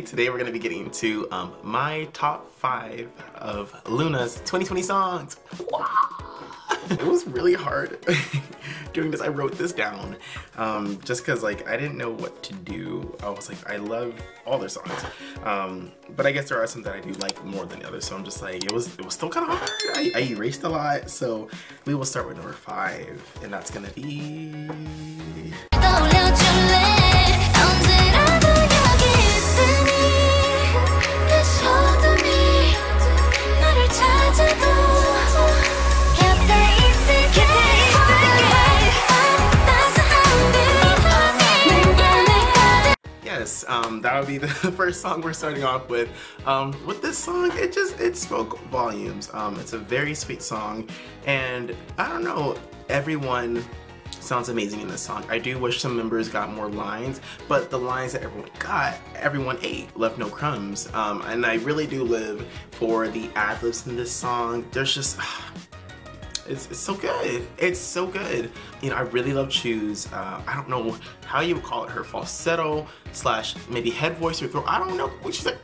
Today we're going to be getting to um, my top five of LOONA's 2020 songs. Wow. it was really hard doing this. I wrote this down um, just because like I didn't know what to do. I was like, I love all their songs, um, but I guess there are some that I do like more than the others. So I'm just like, it was it was still kind of hard. I, I erased a lot. So we will start with number five, and that's gonna be. Um, that would be the first song we're starting off with. Um, with this song, it just, it spoke volumes. Um, it's a very sweet song, and I don't know, everyone sounds amazing in this song. I do wish some members got more lines, but the lines that everyone got, everyone ate, left no crumbs. Um, and I really do live for the ad-libs in this song. There's just, it's, it's, so good. It's so good. You know, I really love Chuu's. Uh, I don't know how you would call it, her falsetto slash maybe head voice or throat. I don't know. She's like,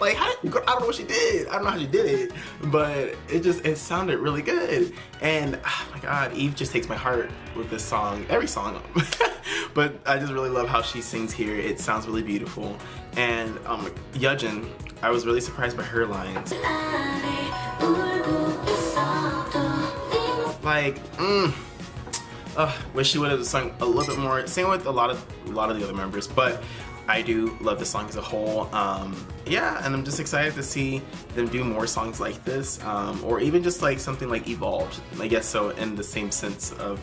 like how, I don't know what she did. I don't know how she did it, but it just it sounded really good. And oh my God, Yves just takes my heart with this song. Every song, but I just really love how she sings here. It sounds really beautiful. And um, Yeojin, I was really surprised by her lines. Like, mmm. Uh, wish she would have sung a little bit more. Same with a lot of a lot of the other members, but I do love the song as a whole. Um, yeah, and I'm just excited to see them do more songs like this, um, or even just like something like Evolved. I guess so in the same sense of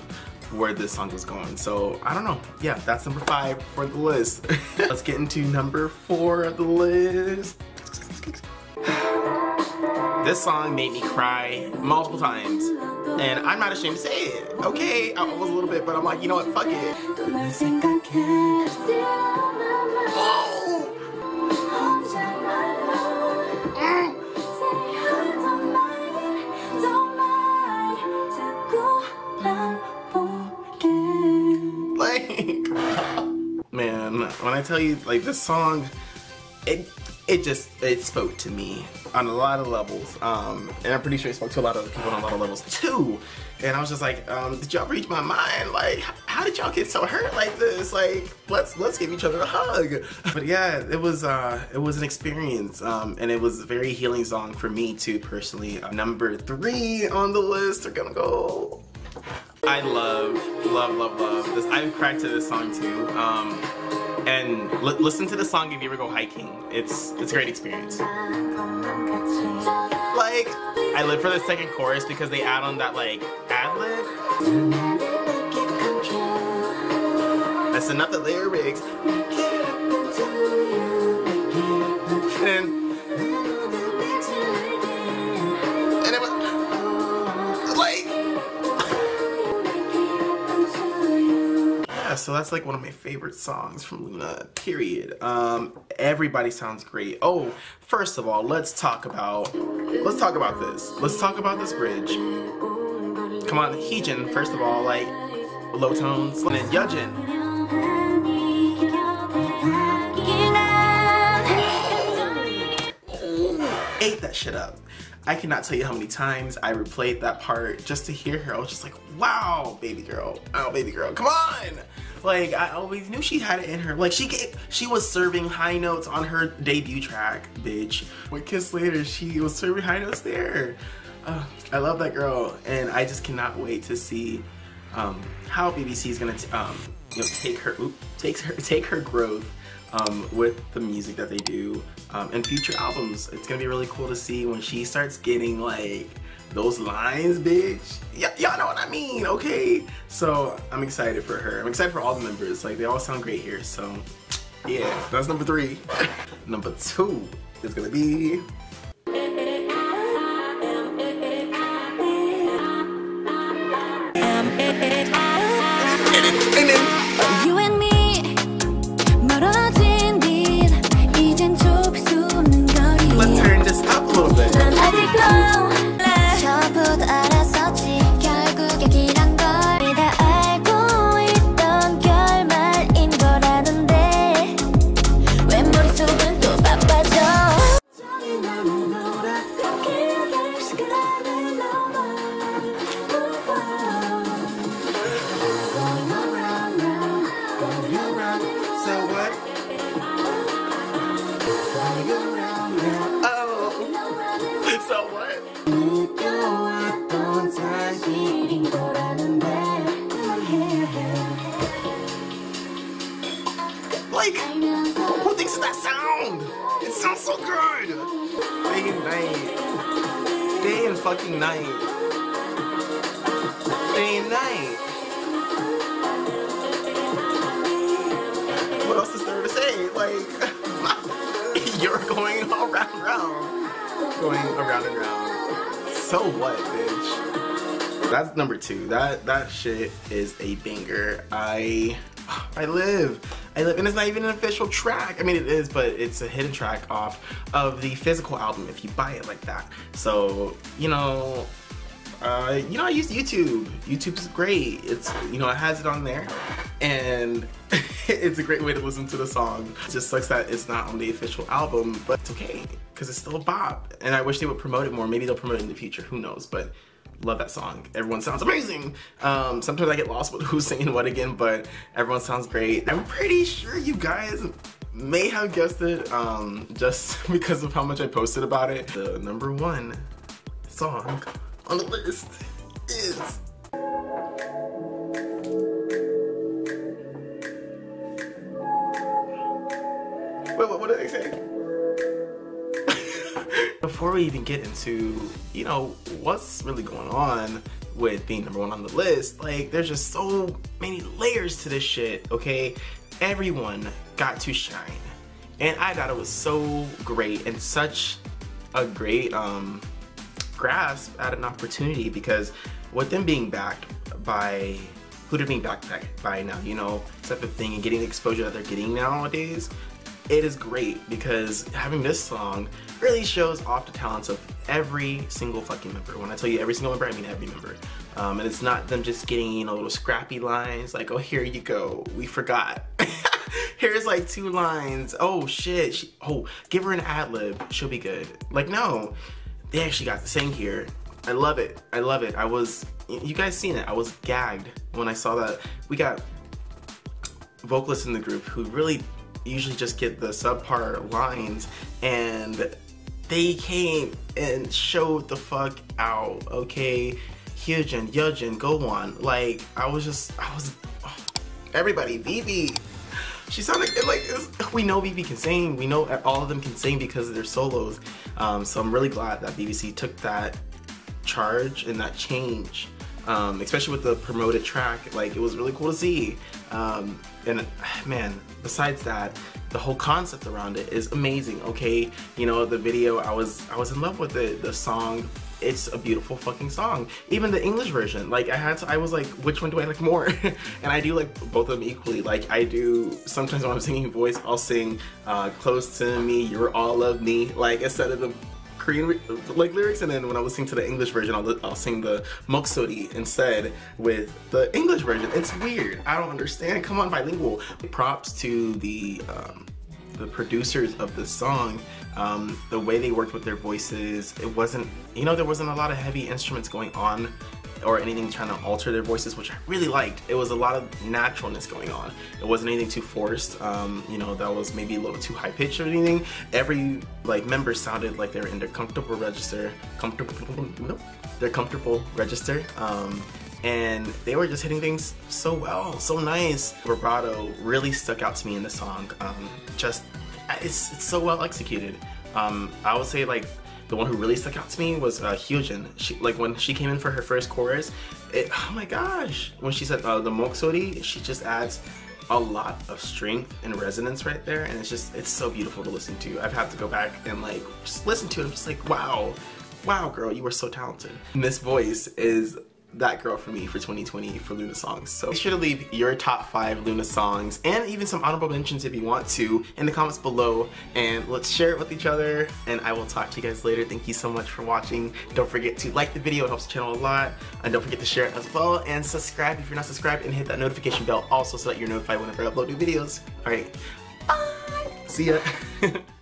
where this song was going. So I don't know. Yeah, that's number five for the list. Let's get into number four of the list. This song made me cry multiple times. And I'm not ashamed to say it. Okay, I was a little bit, but I'm like, you know what, fuck it. Like Man, when I tell you, like, this song, it just it spoke to me on a lot of levels um, and i'm pretty sure it spoke to a lot of people on a lot of levels too. And i was just like um, did y'all reach my mind? Like how did y'all get so hurt like this? Like let's let's give each other a hug. But yeah it was uh it was an experience um, and it was a very healing song for me too personally. Uh, number three on the list are gonna go. I love, love, love, love this. I've cried to this song too. Um, and listen to the song if you ever go hiking. It's it's a great experience. Like, I live for the second chorus because they add on that like ad lib. That's enough the lyrics. And so that's like one of my favorite songs from LOONA, period. Um, everybody sounds great. Oh, first of all, let's talk about, let's talk about this. Let's talk about this bridge. Come on, Heejin, first of all, like, low tones, and then Yeojin. ate that shit up. I cannot tell you how many times I replayed that part just to hear her. I was just like, wow, baby girl. Oh, baby girl, come on. Like, I always knew she had it in her. Like, she she was serving high notes on her debut track, bitch. With Kiss Later, she was serving high notes there. I love that girl, and I just cannot wait to see um, how BBC is gonna um, you know, take her, oop, takes her, take her growth um, with the music that they do um, and future albums. It's gonna be really cool to see when she starts getting like those lines, bitch. y'all know what I mean, okay? So I'm excited for her. I'm excited for all the members. Like they all sound great here. So yeah, that's number three. number two is gonna be to that sound. It sounds so good. Day and night. Day and fucking night. Day and night. What else is there to say? Like, you're going around and round. Going around and round. So what, bitch? That's number two. That that shit is a banger. I I live. Live, and it's not even an official track. I mean, it is, but it's a hidden track off of the physical album if you buy it like that. So, you know, uh, you know, I use YouTube. YouTube is great. It's, you know, it has it on there, and it's a great way to listen to the song. It just sucks that it's not on the official album, but it's okay, because it's still a bop. And I wish they would promote it more. Maybe they'll promote it in the future, who knows, but love that song. Everyone sounds amazing. Um, sometimes I get lost with who's singing what again, but everyone sounds great. I'm pretty sure you guys may have guessed it um, just because of how much I posted about it. The number one song on the list is Before we even get into, you know, what's really going on with being number one on the list, like, there's just so many layers to this shit, okay? Everyone got to shine. And I thought it was so great and such a great um, grasp at an opportunity because with them being backed by who they're being backed by now, you know, type of thing and getting the exposure that they're getting nowadays, it is great because having this song really shows off the talents of every single fucking member. When I tell you every single member, I mean every member. Um, and it's not them just getting, you know, little scrappy lines like, oh, here you go, we forgot. Here's like two lines. Oh shit. She, oh, give her an ad lib. She'll be good. Like, no, they actually got to sing here. I love it. I love it. I was, you guys seen it. I was gagged when I saw that. We got vocalists in the group who really usually just get the subpar lines and they came and showed the fuck out, okay? Hyojin, Yeojin, go on. Like, I was just, I was, oh, everybody, Vivi. She sounded like, we know Vivi can sing. We know all of them can sing because of their solos. Um, so I'm really glad that BBC took that charge and that change um, especially with the promoted track. Like it was really cool to see. Um, and man, besides that, the whole concept around it is amazing. Okay, you know the video, I was I was in love with it. The song, it's a beautiful fucking song. Even the English version, like I had to, I was like, which one do I like more? and I do like both of them equally. Like I do sometimes when I'm singing voice, I'll sing uh, "Close to Me," "You're All of Me," like instead of the Korean like lyrics, and then when I listen to the English version, I'll, I'll sing the Moksori instead with the English version. It's weird. I don't understand. Come on, bilingual. Props to the um, the producers of the song. Um, the way they worked with their voices, it wasn't, you know, there wasn't a lot of heavy instruments going on or anything trying to alter their voices, which I really liked. It was a lot of naturalness going on. It wasn't anything too forced, um, you know, that was maybe a little too high pitched or anything. Every like member sounded like they were in their comfortable register, comfortable, nope, their comfortable register. Um, and they were just hitting things so well, so nice. Vibrato really stuck out to me in the song. Um, just, it's, it's so well executed. Um, I would say like the one who really stuck out to me was uh, Hyojin. She like when she came in for her first chorus, it, oh my gosh! When she said uh, the moksori, she just adds a lot of strength and resonance right there, and it's just it's so beautiful to listen to. I've had to go back and like just listen to it. I'm just like, wow, wow, girl, you were so talented. And this voice is that girl for me for 2020 for LOONA songs. So be sure to leave your top five LOONA songs and even some honorable mentions if you want to in the comments below and let's share it with each other and I will talk to you guys later. Thank you so much for watching. Don't forget to like the video, it helps the channel a lot and don't forget to share it as well and subscribe if you're not subscribed and hit that notification bell also so that you're notified whenever I upload new videos. Alright, bye! See ya!